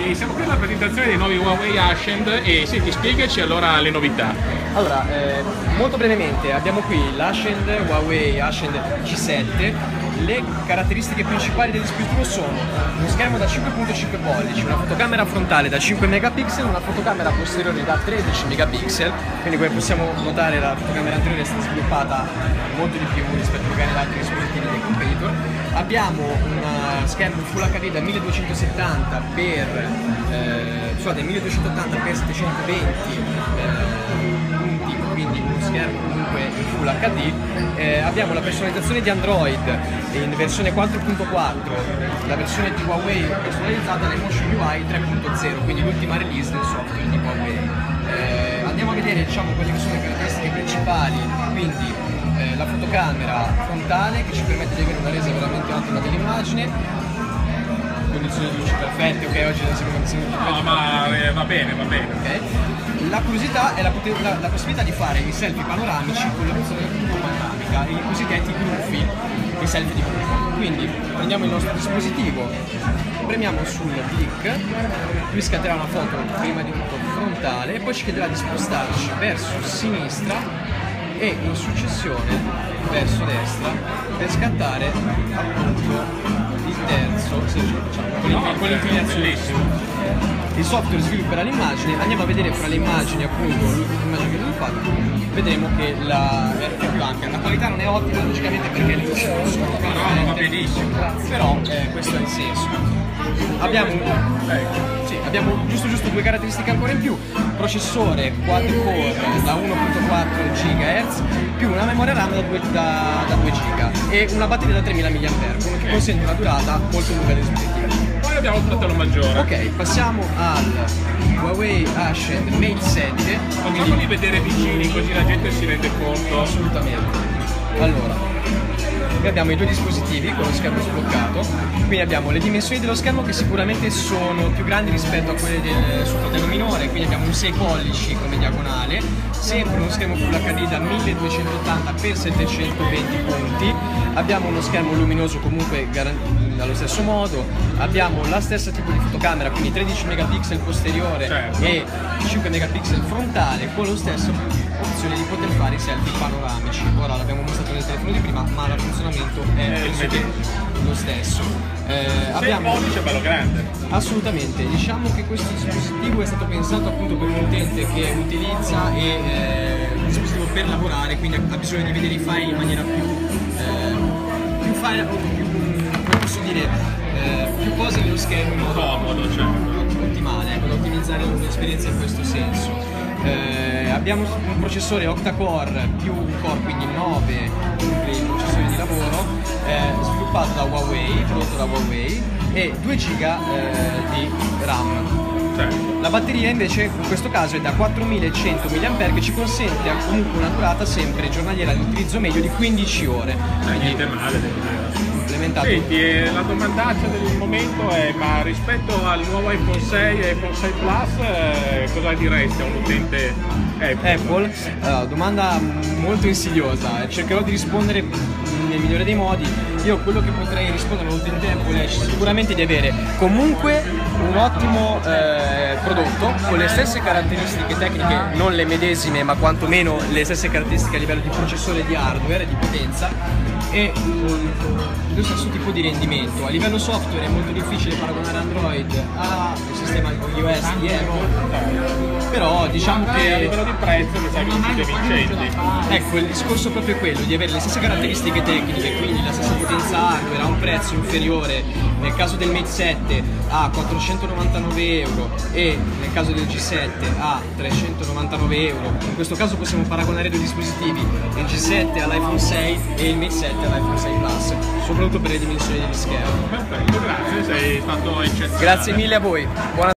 E siamo qui alla presentazione dei nuovi Huawei Ascend e senti, spiegaci allora le novità. Allora, eh, molto brevemente, abbiamo qui l'Ascend Huawei Ascend G7. Le caratteristiche principali del dispositivo sono uno schermo da 5.5 pollici, una fotocamera frontale da 5 megapixel, una fotocamera posteriore da 13 megapixel, quindi come possiamo notare la fotocamera anteriore è stata sviluppata molto di più rispetto magari ad altri dispositivi dei competitor. Abbiamo un schermo Full HD da 1270 per eh, scusate, 1280 x 720 eh, punti, quindi uno schermo comunque in Full HD. Eh, abbiamo la personalizzazione di Android in versione 4.4, la versione di Huawei personalizzata l'Emotion UI 3.0, quindi l'ultima release del software di Huawei. Eh, andiamo a vedere diciamo, quelle che sono le caratteristiche principali, quindi eh, fotocamera frontale che ci permette di avere una resa veramente ottima dell'immagine, condizioni di luce perfette, ok oggi non si condizioni di No, ma eh, va bene, va bene. Ok. La curiosità è la, poter- la- la possibilità di fare i selfie panoramici con l'opzione panoramica, i cosiddetti gruppi, i selfie di gruppo. Quindi prendiamo il nostro dispositivo, premiamo sul click, lui scatterà una foto prima di tutto frontale e poi ci chiederà di spostarci verso sinistra e in successione verso destra per scattare appunto il terzo, se il software svilupperà l'immagine, andiamo a vedere fra le immagini appunto l'ultima immagine che abbiamo fatto, vedremo che la è più ampia. La qualità non è ottima logicamente perché sono No, va benissimo. però eh, questo è il senso. Abbiamo, sì, abbiamo giusto giusto due caratteristiche ancora in più, processore quad core da 1.4 GHz più una memoria RAM da 2, da, da 2 GB e una batteria da 3000 mAh, come che consente una durata molto lunga del dispositivo. Poi abbiamo il fratello maggiore. Ok, passiamo al Huawei Ascend Mate 7. Facciamoli vedere vicini così la gente si rende conto. Assolutamente. Allora, qui abbiamo i due dispositivi con lo schermo sbloccato. Quindi abbiamo le dimensioni dello schermo che sicuramente sono più grandi rispetto a quelle del suo fratello minore, quindi abbiamo un 6 pollici come diagonale, sempre uno schermo Full HD da 1280 x 720 punti, abbiamo uno schermo luminoso comunque allo stesso modo, abbiamo la stessa tipo di fotocamera, quindi 13 megapixel posteriore Certo. e 5 megapixel frontale con lo stesso opzione di poter fare i selfie panoramici. Ora l'abbiamo mostrato nel telefono di prima, ma il funzionamento è, medesimo. lo stesso. Eh, abbiamo pollice è bello grande. assolutamente, diciamo che questo dispositivo è stato pensato appunto per un utente che utilizza e, eh, un per lavorare, quindi ha bisogno di vedere i file in maniera più, eh, più file, più, come posso dire, eh, più cose nello schermo in modo Comodo, certo. ottimale, ecco, ottimizzare l'esperienza in questo senso. Eh, abbiamo un processore octa-core più un core, quindi 9 nuclei processori di lavoro, eh, sviluppato da Huawei, prodotto da Huawei e 2 GB di RAM. Certo. La batteria invece in questo caso è da 4100 mAh che ci consente comunque una durata sempre giornaliera di utilizzo medio di 15 ore. Quindi niente male. implementato Senti, eh, la domandaccia del momento è ma rispetto al nuovo iPhone 6 e iPhone 6 Plus eh, cosa diresti a un utente Apple? Apple, allora, domanda molto insidiosa, cercherò di rispondere nel migliore dei modi. Io quello che potrei rispondere all'utente Apple è sicuramente di avere comunque un ottimo eh, prodotto con le stesse caratteristiche tecniche, non le medesime, ma quantomeno le stesse caratteristiche a livello di processore di hardware e di potenza e lo stesso tipo di rendimento. A livello software è molto difficile paragonare Android al sistema iOS di Apple, però diciamo E a che livello di prezzo mi sa che siete vincenti. Ecco, il discorso proprio è quello, di avere le stesse caratteristiche tecniche, quindi la stessa potenza hardware a un prezzo inferiore, nel caso del Mate 7 a 499 euro e nel caso del G7 a 399 euro. In questo caso possiamo paragonare due dispositivi, il G7 all'iPhone 6 e il Mate 7 all'iPhone 6 Plus, soprattutto per le dimensioni degli schermi. Perfetto, grazie, sei stato eccezionale. Grazie mille a voi. Buona